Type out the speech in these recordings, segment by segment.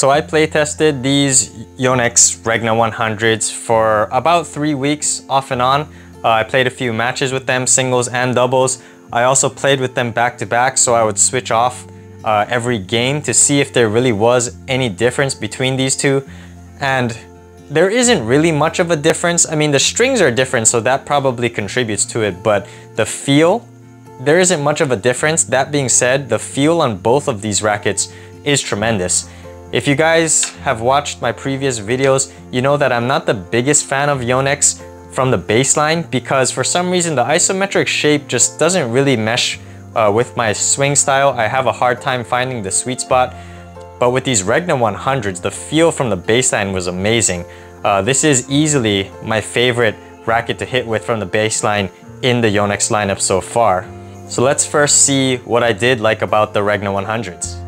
So I play tested these Yonex Regna 100s for about three weeks off and on. Uh, I played a few matches with them, singles and doubles. I also played with them back to back so I would switch off uh, every game to see if there really was any difference between these two. And there isn't really much of a difference. I mean, the strings are different, so that probably contributes to it, but the feel, there isn't much of a difference. That being said, the feel on both of these rackets is tremendous. If you guys have watched my previous videos, you know that I'm not the biggest fan of Yonex from the baseline because for some reason the isometric shape just doesn't really mesh uh, with my swing style. I have a hard time finding the sweet spot. But with these Regna 100s, the feel from the baseline was amazing. Uh, this is easily my favorite racket to hit with from the baseline in the Yonex lineup so far. So let's first see what I did like about the Regna 100s.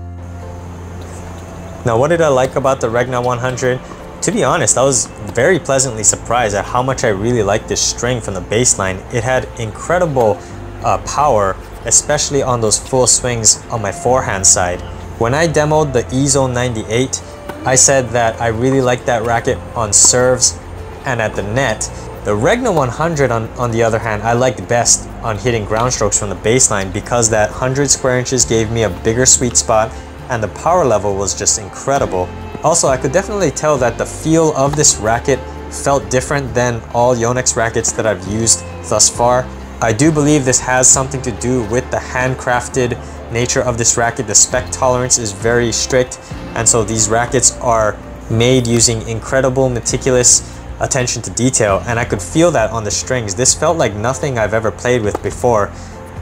Now what did I like about the Regna 100? To be honest, I was very pleasantly surprised at how much I really liked this string from the baseline. It had incredible uh, power, especially on those full swings on my forehand side. When I demoed the E-Zone 98, I said that I really liked that racket on serves and at the net. The Regna 100 on, on the other hand, I liked best on hitting ground strokes from the baseline because that 100 square inches gave me a bigger sweet spot and the power level was just incredible. Also, I could definitely tell that the feel of this racket felt different than all Yonex rackets that I've used thus far. I do believe this has something to do with the handcrafted nature of this racket. The spec tolerance is very strict and so these rackets are made using incredible meticulous attention to detail and I could feel that on the strings. This felt like nothing I've ever played with before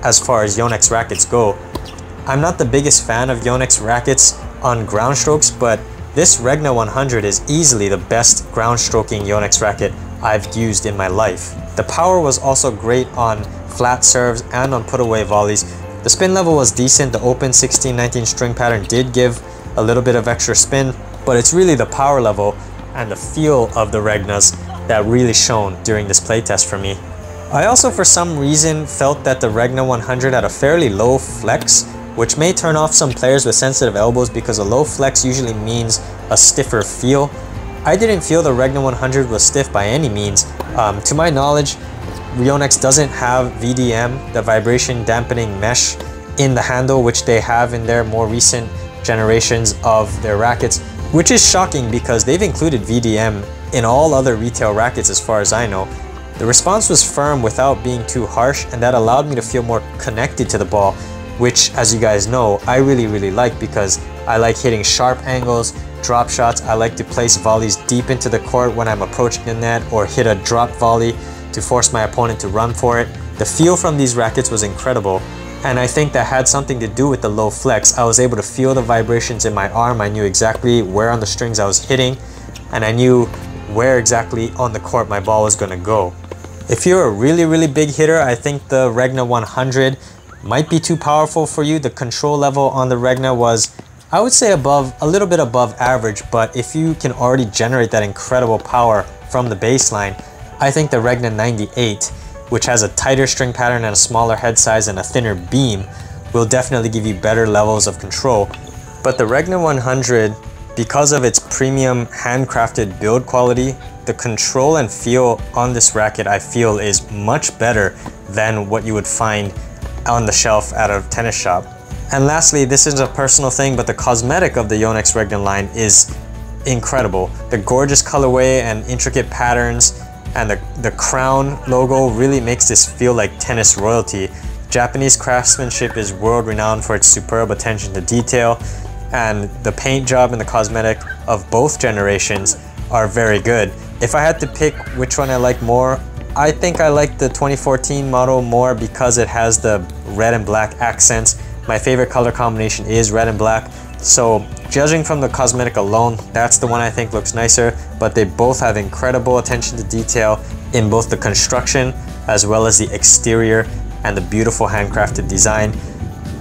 as far as Yonex rackets go. I'm not the biggest fan of Yonex rackets on ground strokes, but this Regna 100 is easily the best ground stroking Yonex racket I've used in my life. The power was also great on flat serves and on put away volleys. The spin level was decent, the open 16-19 string pattern did give a little bit of extra spin, but it's really the power level and the feel of the Regnas that really shone during this playtest for me. I also for some reason felt that the Regna 100 had a fairly low flex which may turn off some players with sensitive elbows because a low flex usually means a stiffer feel. I didn't feel the Regna 100 was stiff by any means. Um, to my knowledge, Yonex doesn't have VDM, the vibration dampening mesh, in the handle which they have in their more recent generations of their rackets, which is shocking because they've included VDM in all other retail rackets as far as I know. The response was firm without being too harsh and that allowed me to feel more connected to the ball which as you guys know, I really, really like because I like hitting sharp angles, drop shots. I like to place volleys deep into the court when I'm approaching the net or hit a drop volley to force my opponent to run for it. The feel from these rackets was incredible. And I think that had something to do with the low flex. I was able to feel the vibrations in my arm. I knew exactly where on the strings I was hitting and I knew where exactly on the court my ball was gonna go. If you're a really, really big hitter, I think the Regna 100 might be too powerful for you. The control level on the Regna was, I would say above, a little bit above average, but if you can already generate that incredible power from the baseline, I think the Regna 98, which has a tighter string pattern and a smaller head size and a thinner beam, will definitely give you better levels of control. But the Regna 100, because of its premium handcrafted build quality, the control and feel on this racket I feel is much better than what you would find on the shelf at a tennis shop. And lastly, this is a personal thing, but the cosmetic of the Yonex Regna line is incredible. The gorgeous colorway and intricate patterns and the, the crown logo really makes this feel like tennis royalty. Japanese craftsmanship is world renowned for its superb attention to detail and the paint job and the cosmetic of both generations are very good. If I had to pick which one I like more, I think I like the 2014 model more because it has the red and black accents. My favorite color combination is red and black. So judging from the cosmetic alone, that's the one I think looks nicer, but they both have incredible attention to detail in both the construction as well as the exterior and the beautiful handcrafted design.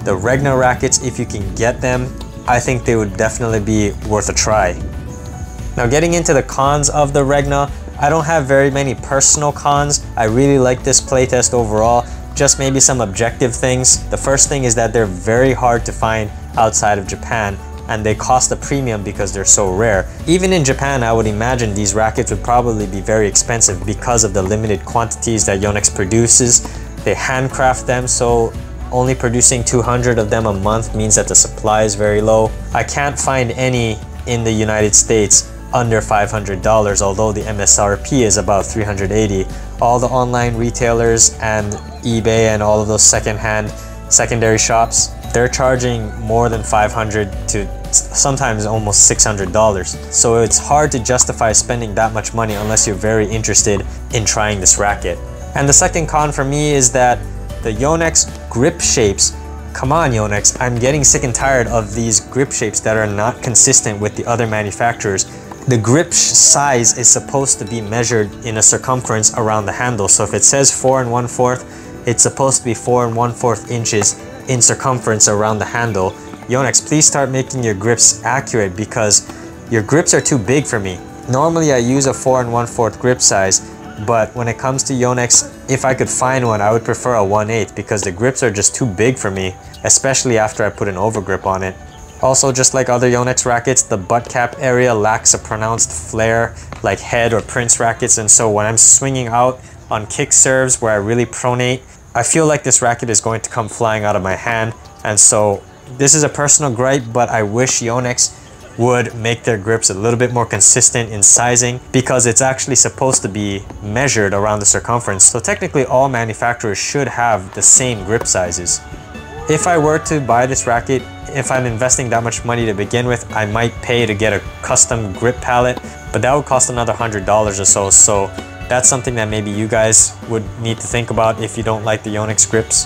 The Regna rackets, if you can get them, I think they would definitely be worth a try. Now getting into the cons of the Regna, I don't have very many personal cons. I really like this playtest overall. Just maybe some objective things. The first thing is that they're very hard to find outside of Japan. and they cost a premium because they're so rare. Even in Japan, I would imagine these rackets would probably be very expensive because of the limited quantities that Yonex produces. They handcraft them, so only producing 200 of them a month means that the supply is very low. I can't find any in the United States under $500, although the MSRP is about 380. All the online retailers and eBay and all of those secondhand secondary shops, they're charging more than $500 to sometimes almost $600. So it's hard to justify spending that much money unless you're very interested in trying this racket. And the second con for me is that the Yonex grip shapes Come on Yonex, I'm getting sick and tired of these grip shapes that are not consistent with the other manufacturers. The grip size is supposed to be measured in a circumference around the handle. So if it says 4 and 1 4th, it's supposed to be 4 and 1 4th inches in circumference around the handle. Yonex, please start making your grips accurate because your grips are too big for me. Normally I use a 4 and 1 4th grip size, but when it comes to Yonex, if I could find one, I would prefer a 1 8 because the grips are just too big for me, especially after I put an overgrip on it. Also, just like other Yonex rackets, the butt cap area lacks a pronounced flare like head or Prince rackets and so when I'm swinging out on kick serves where I really pronate, I feel like this racket is going to come flying out of my hand and so this is a personal gripe but I wish Yonex would make their grips a little bit more consistent in sizing because it's actually supposed to be measured around the circumference. So technically all manufacturers should have the same grip sizes. If I were to buy this racket, if I'm investing that much money to begin with, I might pay to get a custom grip pallet, but that would cost another $100 or so. So that's something that maybe you guys would need to think about if you don't like the Yonex grips.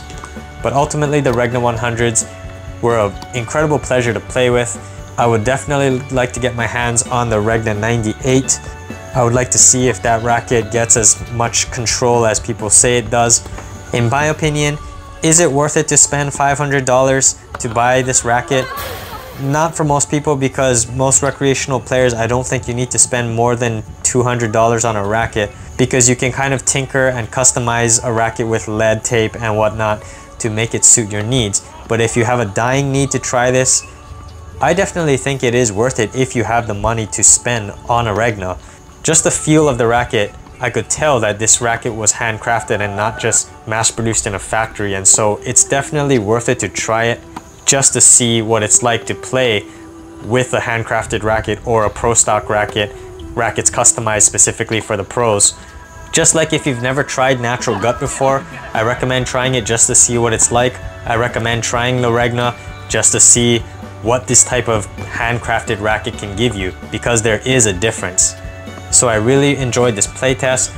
But ultimately the Regna 100s were an incredible pleasure to play with. I would definitely like to get my hands on the Regna 98. I would like to see if that racket gets as much control as people say it does. In my opinion, is it worth it to spend $500 to buy this racket? Not for most people because most recreational players, I don't think you need to spend more than $200 on a racket because you can kind of tinker and customize a racket with lead tape and whatnot to make it suit your needs. But if you have a dying need to try this, I definitely think it is worth it if you have the money to spend on a Regna. Just the feel of the racket I could tell that this racket was handcrafted and not just mass produced in a factory and so it's definitely worth it to try it just to see what it's like to play with a handcrafted racket or a pro stock racket, rackets customized specifically for the pros. Just like if you've never tried natural gut before, I recommend trying it just to see what it's like. I recommend trying the Regna just to see what this type of handcrafted racket can give you because there is a difference. So I really enjoyed this playtest.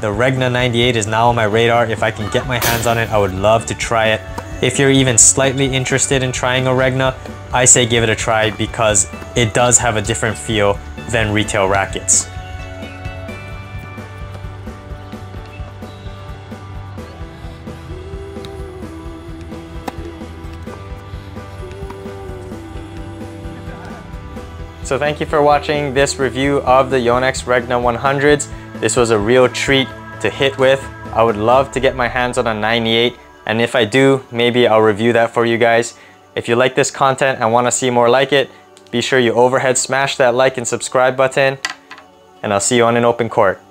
The Regna 98 is now on my radar. If I can get my hands on it, I would love to try it. If you're even slightly interested in trying a Regna, I say give it a try because it does have a different feel than retail rackets. So thank you for watching this review of the Yonex Regna 100s. This was a real treat to hit with. I would love to get my hands on a 98 and if I do, maybe I'll review that for you guys. If you like this content and want to see more like it, be sure you overhead smash that like and subscribe button and I'll see you on an open court.